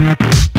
Yeah.